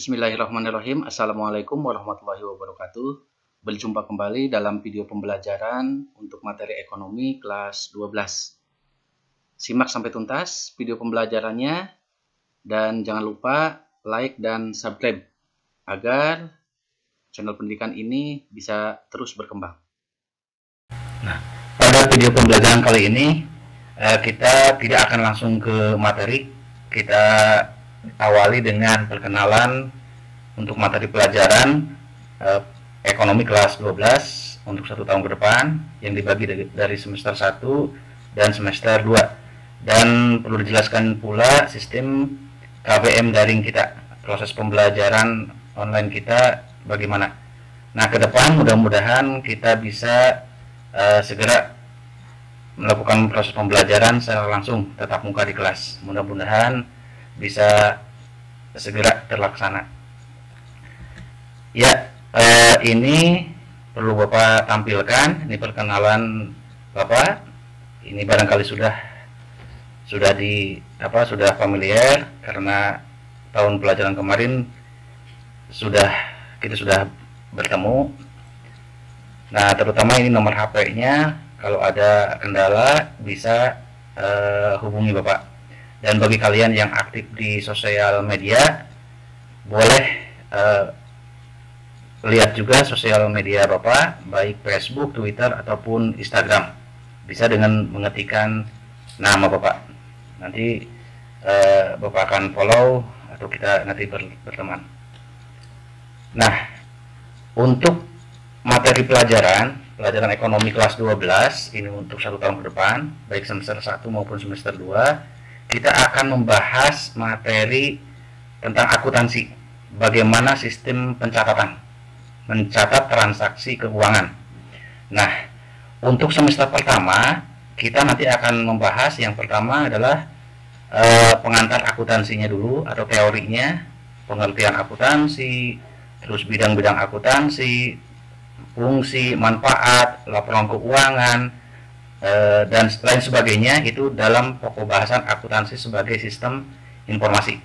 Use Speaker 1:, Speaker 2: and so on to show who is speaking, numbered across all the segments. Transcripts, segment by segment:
Speaker 1: Bismillahirrahmanirrahim. Assalamualaikum warahmatullahi wabarakatuh. Berjumpa kembali dalam video pembelajaran untuk materi ekonomi kelas 12. Simak sampai tuntas video pembelajarannya dan jangan lupa like dan subscribe agar channel pendidikan ini bisa terus berkembang. Nah, pada video pembelajaran kali ini eh, kita tidak akan langsung ke materi, kita awali dengan perkenalan untuk materi pelajaran eh, ekonomi kelas 12 untuk satu tahun ke depan yang dibagi dari, semester 1 dan semester 2 dan perlu dijelaskan pula sistem KBM daring kita proses pembelajaran online kita bagaimana. Nah ke depan mudah-mudahan kita bisa uh, segera melakukan proses pembelajaran secara langsung tetap muka di kelas. Mudah-mudahan bisa segera terlaksana. Ya, eh, ini perlu Bapak tampilkan. Ini perkenalan Bapak. Ini barangkali sudah sudah di apa sudah familiar karena tahun pelajaran kemarin sudah kita sudah bertemu. Nah, terutama ini nomor HP-nya kalau ada kendala bisa uh, hubungi Bapak dan bagi kalian yang aktif di sosial media boleh uh, lihat juga sosial media Bapak baik Facebook, Twitter ataupun Instagram. Bisa dengan mengetikkan nama Bapak. Nanti uh, Bapak akan follow atau kita nanti ber berteman. Nah untuk materi pelajaran pelajaran ekonomi kelas 12 ini untuk satu tahun ke depan baik semester 1 maupun semester 2 kita akan membahas materi tentang akuntansi. Bagaimana sistem pencatatan, mencatat transaksi keuangan. Nah, untuk semester pertama, kita nanti akan membahas yang pertama adalah e, pengantar akuntansinya dulu atau teorinya, pengertian akuntansi, terus bidang-bidang akuntansi, fungsi, manfaat, laporan keuangan, Eh, dan lain sebagainya itu dalam pokok bahasan akuntansi sebagai sistem informasi.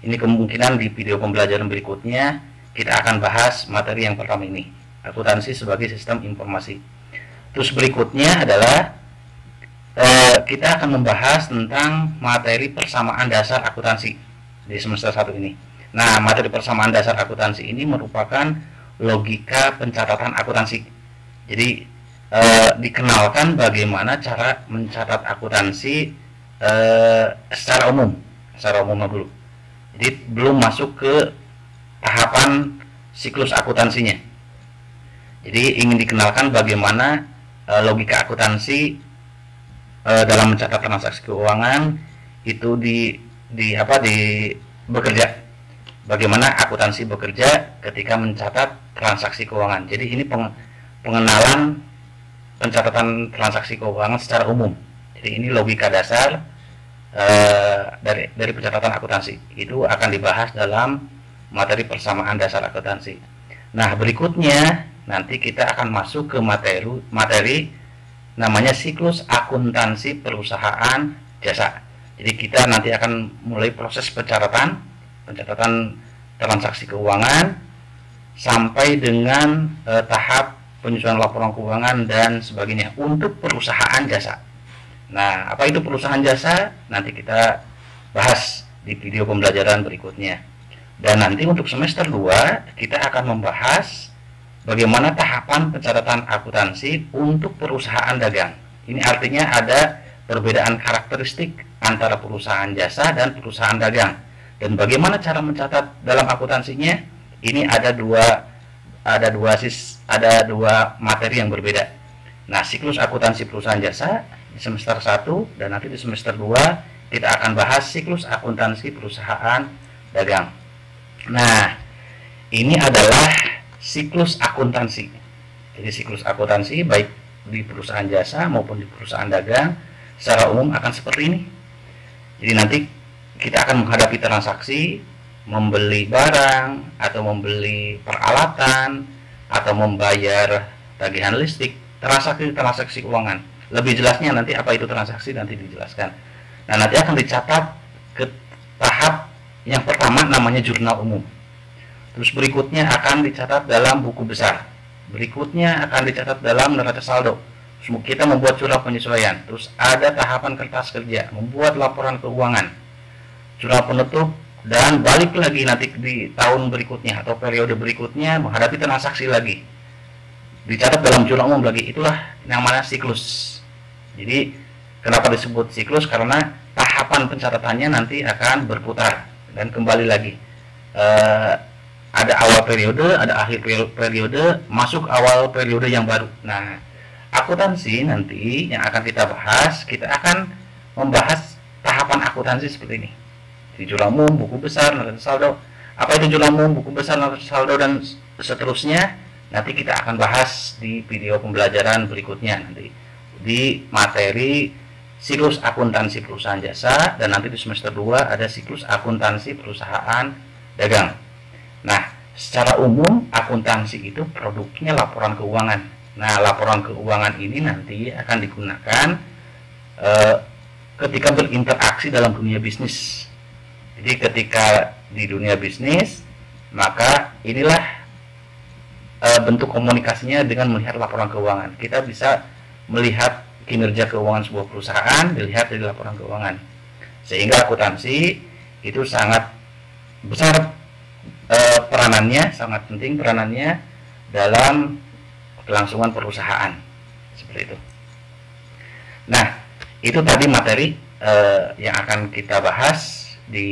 Speaker 1: Ini kemungkinan di video pembelajaran berikutnya kita akan bahas materi yang pertama ini, akuntansi sebagai sistem informasi. Terus berikutnya adalah eh, kita akan membahas tentang materi persamaan dasar akuntansi di semester satu ini. Nah, materi persamaan dasar akuntansi ini merupakan logika pencatatan akuntansi. Jadi e, dikenalkan bagaimana cara mencatat akuntansi e, secara umum secara umum dulu. Jadi belum masuk ke tahapan siklus akuntansinya jadi ingin dikenalkan bagaimana e, logika akuntansi e, dalam mencatat transaksi keuangan itu di di apa di bekerja. Bagaimana akuntansi bekerja ketika mencatat transaksi keuangan. Jadi ini pengenalan pencatatan transaksi keuangan secara umum. Jadi ini logika dasar uh, dari dari pencatatan akuntansi. Itu akan dibahas dalam materi persamaan dasar akuntansi. Nah, berikutnya nanti kita akan masuk ke materi materi namanya siklus akuntansi perusahaan jasa. Jadi kita nanti akan mulai proses pencatatan pencatatan transaksi keuangan sampai dengan uh, tahap penyusunan laporan keuangan dan sebagainya untuk perusahaan jasa. Nah, apa itu perusahaan jasa? Nanti kita bahas di video pembelajaran berikutnya. Dan nanti untuk semester 2 kita akan membahas bagaimana tahapan pencatatan akuntansi untuk perusahaan dagang. Ini artinya ada perbedaan karakteristik antara perusahaan jasa dan perusahaan dagang. Dan bagaimana cara mencatat dalam akuntansinya? Ini ada dua ada dua sis ada dua materi yang berbeda. Nah, siklus akuntansi perusahaan jasa di semester 1 dan nanti di semester 2 kita akan bahas siklus akuntansi perusahaan dagang. Nah, ini adalah siklus akuntansi. Jadi siklus akuntansi baik di perusahaan jasa maupun di perusahaan dagang secara umum akan seperti ini. Jadi nanti kita akan menghadapi transaksi membeli barang atau membeli peralatan atau membayar tagihan listrik. Transaksi transaksi keuangan. Lebih jelasnya nanti apa itu transaksi nanti dijelaskan. Nah nanti akan dicatat ke tahap yang pertama namanya jurnal umum. Terus berikutnya akan dicatat dalam buku besar. Berikutnya akan dicatat dalam neraca saldo. Terus kita membuat surat penyesuaian. Terus ada tahapan kertas kerja membuat laporan keuangan. Surat penutup dan balik lagi nanti di tahun berikutnya atau periode berikutnya menghadapi transaksi lagi dicatat dalam jurnal umum lagi itulah yang mana siklus jadi kenapa disebut siklus karena tahapan pencatatannya nanti akan berputar dan kembali lagi uh, ada awal periode, ada akhir periode, masuk awal periode yang baru. Nah, akuntansi nanti yang akan kita bahas, kita akan membahas tahapan akuntansi seperti ini. Umum, buku besar, neraca saldo. Apa itu umum, buku besar, neraca saldo dan seterusnya? Nanti kita akan bahas di video pembelajaran berikutnya nanti di materi siklus akuntansi perusahaan jasa dan nanti di semester 2 ada siklus akuntansi perusahaan dagang. Nah, secara umum akuntansi itu produknya laporan keuangan. Nah, laporan keuangan ini nanti akan digunakan eh, ketika berinteraksi dalam dunia bisnis. Jadi ketika di dunia bisnis, maka inilah eh, bentuk komunikasinya dengan melihat laporan keuangan. Kita bisa melihat kinerja keuangan sebuah perusahaan dilihat dari laporan keuangan. Sehingga akuntansi itu sangat besar eh, peranannya sangat penting peranannya dalam kelangsungan perusahaan seperti itu. Nah, itu tadi materi eh, yang akan kita bahas di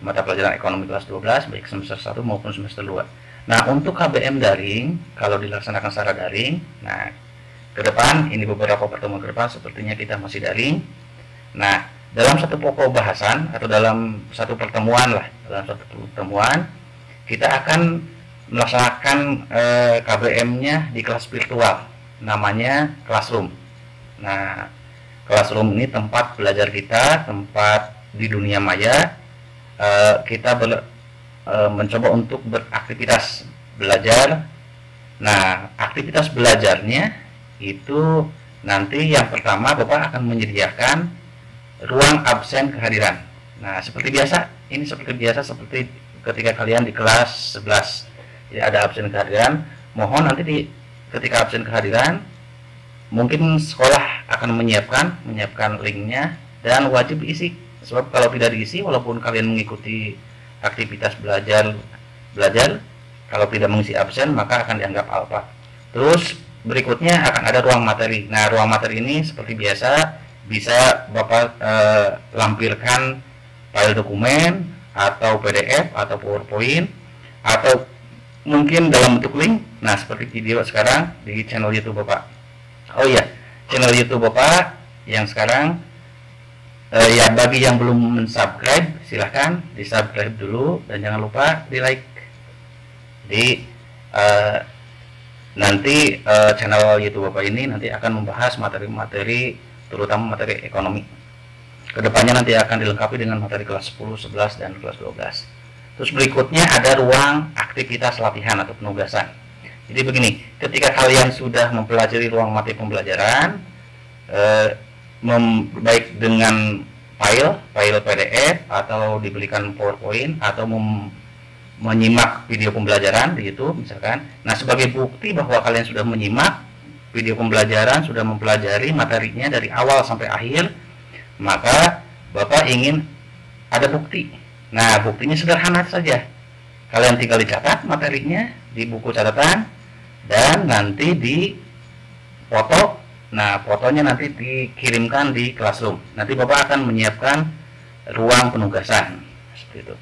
Speaker 1: mata pelajaran ekonomi kelas 12 baik semester 1 maupun semester 2. Nah, untuk KBM daring kalau dilaksanakan secara daring, nah ke depan ini beberapa pertemuan ke depan sepertinya kita masih daring. Nah, dalam satu pokok bahasan atau dalam satu pertemuan lah, dalam satu pertemuan kita akan melaksanakan eh, KBM-nya di kelas virtual namanya classroom nah classroom ini tempat belajar kita tempat di dunia maya eh, kita ber, eh, mencoba untuk beraktivitas belajar. Nah aktivitas belajarnya itu nanti yang pertama Bapak akan menyediakan ruang absen kehadiran. Nah seperti biasa ini seperti biasa seperti ketika kalian di kelas 11 jadi ada absen kehadiran mohon nanti di ketika absen kehadiran mungkin sekolah akan menyiapkan menyiapkan linknya dan wajib diisi sebab kalau tidak diisi walaupun kalian mengikuti aktivitas belajar belajar kalau tidak mengisi absen maka akan dianggap alfa terus berikutnya akan ada ruang materi nah ruang materi ini seperti biasa bisa bapak eh, lampirkan file dokumen atau PDF atau PowerPoint atau mungkin dalam bentuk link. Nah, seperti video sekarang di channel YouTube Bapak. Oh iya, channel YouTube Bapak yang sekarang eh, ya bagi yang belum mensubscribe silahkan di subscribe dulu dan jangan lupa di like. Di eh, nanti eh, channel YouTube Bapak ini nanti akan membahas materi-materi terutama materi ekonomi. Ke depannya nanti akan dilengkapi dengan materi kelas 10, 11, dan kelas 12. Terus berikutnya ada ruang aktivitas latihan atau penugasan. Jadi begini, ketika kalian sudah mempelajari ruang materi pembelajaran, baik dengan file, file PDF atau diberikan PowerPoint atau mem, menyimak video pembelajaran di YouTube misalkan. Nah, sebagai bukti bahwa kalian sudah menyimak video pembelajaran, sudah mempelajari materinya dari awal sampai akhir, maka Bapak ingin ada bukti. Nah, buktinya sederhana saja. Kalian tinggal dicatat materinya di buku catatan dan nanti di foto. Nah, fotonya nanti dikirimkan di classroom. Nanti Bapak akan menyiapkan ruang penugasan seperti itu.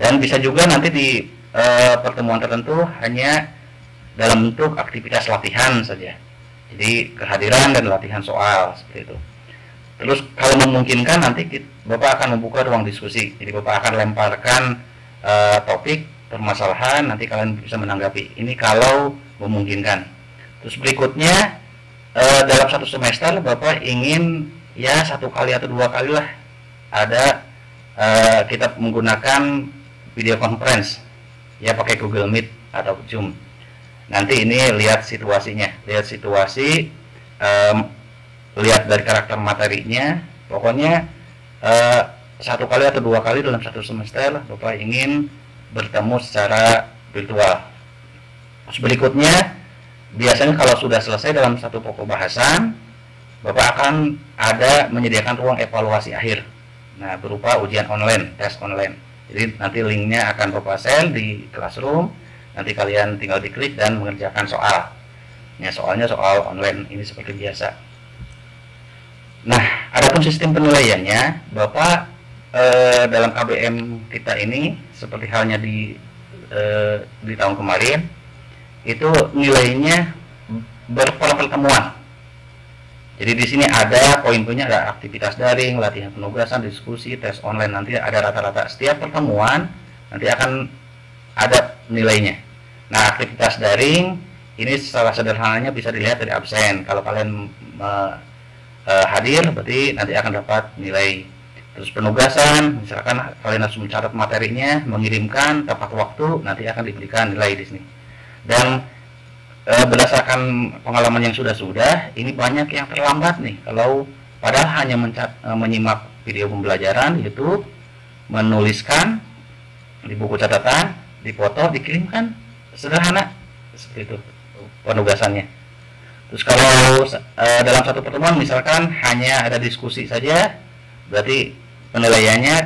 Speaker 1: Dan bisa juga nanti di e, pertemuan tertentu hanya dalam bentuk aktivitas latihan saja. Jadi kehadiran dan latihan soal seperti itu. Terus kalau memungkinkan nanti Bapak akan membuka ruang diskusi. Jadi Bapak akan lemparkan uh, topik permasalahan, nanti kalian bisa menanggapi. Ini kalau memungkinkan. Terus berikutnya uh, dalam satu semester Bapak ingin ya satu kali atau dua kali lah ada uh, kita menggunakan video conference ya pakai Google Meet atau Zoom. Nanti ini lihat situasinya, lihat situasi um, lihat dari karakter materinya pokoknya eh, satu kali atau dua kali dalam satu semester bapak ingin bertemu secara virtual. Terus berikutnya, biasanya kalau sudah selesai dalam satu pokok bahasan, Bapak akan ada menyediakan ruang evaluasi akhir. Nah, berupa ujian online, tes online. Jadi nanti linknya akan Bapak share di classroom. Nanti kalian tinggal diklik dan mengerjakan soal. Ya, soalnya soal online ini seperti biasa. Nah, adapun sistem penilaiannya, Bapak eh, dalam KBM kita ini seperti halnya di eh, di tahun kemarin itu nilainya berpola pertemuan jadi di sini ada poin-poinnya ada aktivitas daring, latihan penugasan, diskusi, tes online nanti ada rata-rata setiap pertemuan nanti akan ada nilainya. Nah aktivitas daring ini secara sederhananya bisa dilihat dari absen. Kalau kalian uh, uh, hadir berarti nanti akan dapat nilai. Terus penugasan, misalkan kalian harus mencatat materinya, mengirimkan tepat waktu, nanti akan diberikan nilai di sini. Dan e, berdasarkan pengalaman yang sudah-sudah ini banyak yang terlambat nih. Kalau padahal hanya mencat, e, menyimak video pembelajaran YouTube menuliskan di buku catatan dipoto dikirimkan sederhana seperti itu penugasannya. Terus kalau e, dalam satu pertemuan misalkan hanya ada diskusi saja berarti penilaiannya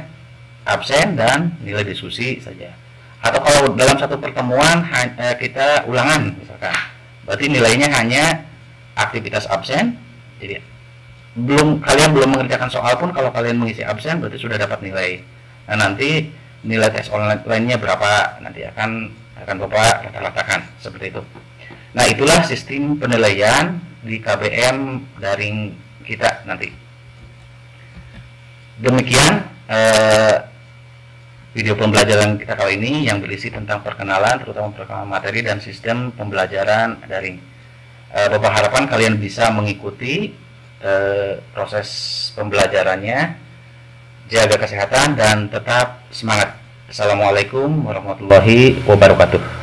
Speaker 1: absen dan nilai diskusi saja atau kalau dalam satu pertemuan eh, kita ulangan misalkan. Berarti nilainya hanya aktivitas absen jadi belum kalian belum mengerjakan soal pun kalau kalian mengisi absen berarti sudah dapat nilai. Nah nanti nilai tes online lainnya berapa nanti akan akan bapak rata-ratakan seperti itu. Nah itulah sistem penilaian di KBM daring kita nanti. Demikian eh, video pembelajaran kita kali ini yang berisi tentang perkenalan, terutama perkenalan materi dan sistem pembelajaran daring. E, Bapak harapan kalian bisa mengikuti e, proses pembelajarannya, jaga kesehatan dan tetap semangat. Assalamualaikum warahmatullahi wabarakatuh.